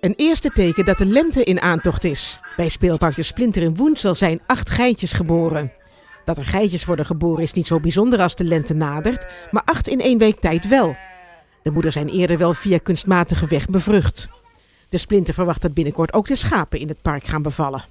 Een eerste teken dat de lente in aantocht is. Bij speelpark De Splinter in Woensel zijn acht geitjes geboren. Dat er geitjes worden geboren is niet zo bijzonder als de lente nadert, maar acht in één week tijd wel. De moeders zijn eerder wel via kunstmatige weg bevrucht. De Splinter verwacht dat binnenkort ook de schapen in het park gaan bevallen.